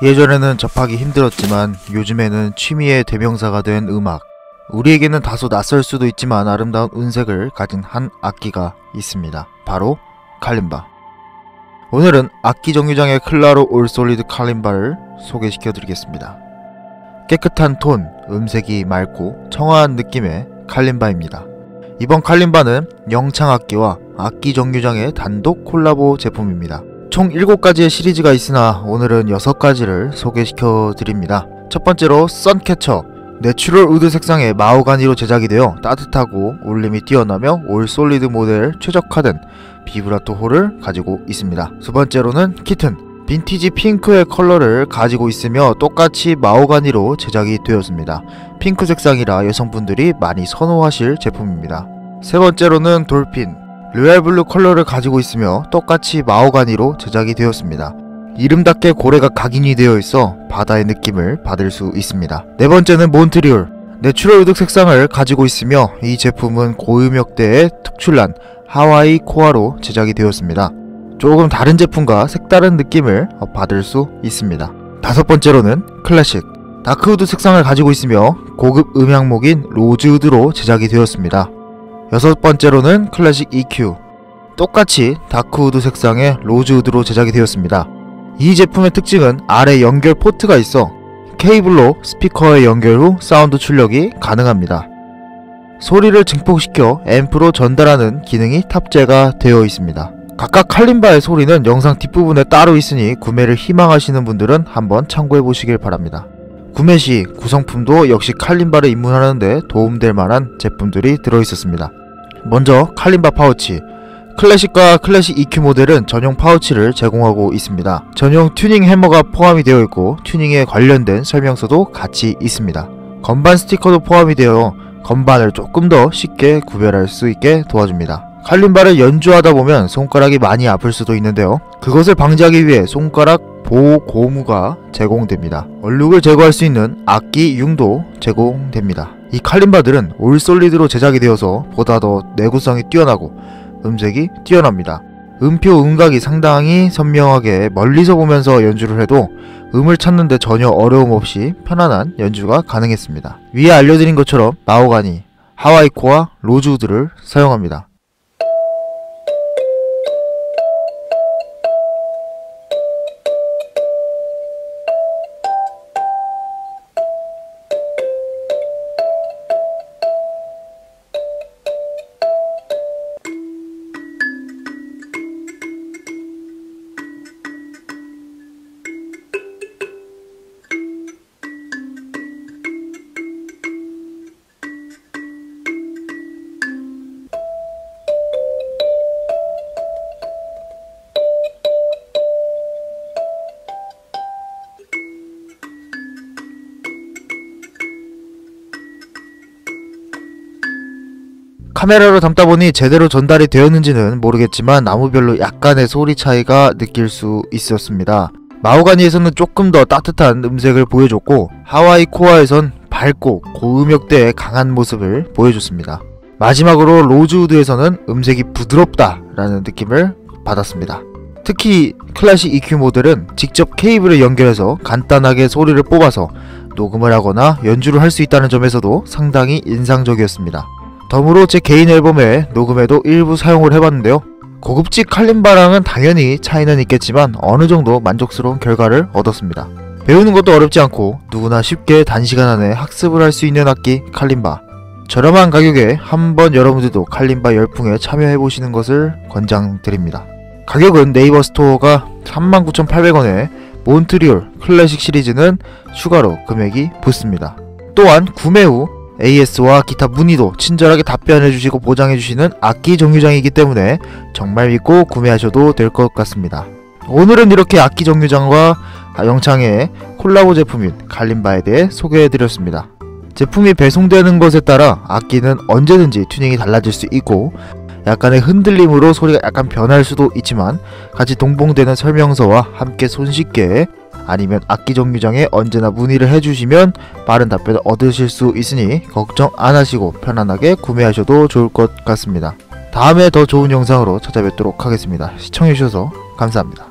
예전에는 접하기 힘들었지만 요즘에는 취미의 대명사가 된 음악. 우리에게는 다소 낯설 수도 있지만 아름다운 은색을 가진 한 악기가 있습니다. 바로 칼림바. 오늘은 악기 정류장의 클라로 올솔리드 칼림바를 소개시켜 드리겠습니다. 깨끗한 톤, 음색이 맑고 청아한 느낌의 칼림바입니다. 이번 칼림바는 영창악기와 악기 정류장의 단독 콜라보 제품입니다. 총 7가지의 시리즈가 있으나 오늘은 6가지를 소개시켜 드립니다. 첫 번째로 Suncatcher natural wood 색상의 마호가니로 제작이 되어 따뜻하고 울림이 뛰어나며 all solid 모델 최적화된 비브라토 hole을 가지고 있습니다. 두 번째로는 Kitten vintage pink의 컬러를 가지고 있으며 똑같이 마호가니로 제작이 되었습니다. 핑크 색상이라 여성분들이 많이 선호하실 제품입니다. 세 번째로는 Dolphin royal blue 컬러를 가지고 있으며 똑같이 마호가니로 제작이 되었습니다. 이름답게 고래가 각인이 되어 있어 바다의 느낌을 받을 수 있습니다. 네 번째는 몬트리올 natural wood 색상을 가지고 있으며 이 제품은 고음역대에 특출난 하와이 koa로 제작이 되었습니다. 조금 다른 제품과 색다른 느낌을 받을 수 있습니다. 다섯 번째로는 클래식 dark wood 색상을 가지고 있으며 고급 음향목인 로즈우드로 제작이 되었습니다. 여섯 번째로는 클래식 EQ 똑같이 dark wood 색상의 로즈우드로 제작이 되었습니다. 이 제품의 특징은 아래 연결 포트가 있어 케이블로 스피커에 연결 후 사운드 출력이 가능합니다. 소리를 증폭시켜 앰프로 전달하는 기능이 탑재가 되어 있습니다. 각각 칼림바의 소리는 영상 뒷부분에 따로 있으니 구매를 희망하시는 분들은 한번 참고해 보시길 바랍니다. 구매 시 구성품도 역시 칼림바를 입문하는데 도움될 만한 제품들이 들어있었습니다. 먼저 칼림바 파우치 클래식과 클래식 EQ 모델은 전용 파우치를 제공하고 있습니다. 전용 튜닝 해머가 포함이 되어 있고 튜닝에 관련된 설명서도 같이 있습니다. 건반 스티커도 포함이 되어 건반을 조금 더 쉽게 구별할 수 있게 도와줍니다. 칼림바를 연주하다 보면 손가락이 많이 아플 수도 있는데요. 그것을 방지하기 위해 손가락 보호 고무가 제공됩니다. 얼룩을 제거할 수 있는 악기 융도 제공됩니다. 이 칼림바들은 all solid로 제작이 되어서 보다 더 내구성이 뛰어나고 음색이 뛰어납니다. 음표 음각이 상당히 선명하게 멀리서 보면서 연주를 해도 음을 찾는데 전혀 어려움 없이 편안한 연주가 가능했습니다. 위에 알려드린 것처럼 마호가니, 하와이코와 로즈우드를 사용합니다. 카메라로 담다 보니 제대로 전달이 되었는지는 모르겠지만 나무별로 약간의 소리 차이가 느낄 수 있었습니다. 마호가니에서는 조금 더 따뜻한 음색을 보여줬고 하와이 코아에선 밝고 고음역대의 강한 모습을 보여줬습니다. 마지막으로 로즈우드에서는 음색이 부드럽다 라는 느낌을 받았습니다. 특히 클래식 EQ 모델은 직접 케이블에 연결해서 간단하게 소리를 뽑아서 녹음을 하거나 연주를 할 수 있다는 점에서도 상당히 인상적이었습니다. 덤으로 제 개인 앨범에 녹음에도 일부 사용을 해봤는데요. 고급지 칼림바랑은 당연히 차이는 있겠지만 어느 정도 만족스러운 결과를 얻었습니다. 배우는 것도 어렵지 않고 누구나 쉽게 단시간 안에 학습을 할 수 있는 악기 칼림바. 저렴한 가격에 한번 여러분들도 칼림바 열풍에 참여해보시는 것을 권장드립니다. 가격은 네이버 스토어가 39,800원에 몬트리올 클래식 시리즈는 추가로 금액이 붙습니다. 또한 구매 후 AS와 기타 문의도 친절하게 답변해주시고 보장해주시는 악기 정류장이기 때문에 정말 믿고 구매하셔도 될 것 같습니다. 오늘은 이렇게 악기 정류장과 영창의 콜라보 제품인 갈림바에 대해 소개해드렸습니다. 제품이 배송되는 것에 따라 악기는 언제든지 튜닝이 달라질 수 있고 약간의 흔들림으로 소리가 약간 변할 수도 있지만 같이 동봉되는 설명서와 함께 손쉽게 아니면 악기 정류장에 언제나 문의를 해주시면 빠른 답변을 얻으실 수 있으니 걱정 안 하시고 편안하게 구매하셔도 좋을 것 같습니다. 다음에 더 좋은 영상으로 찾아뵙도록 하겠습니다. 시청해주셔서 감사합니다.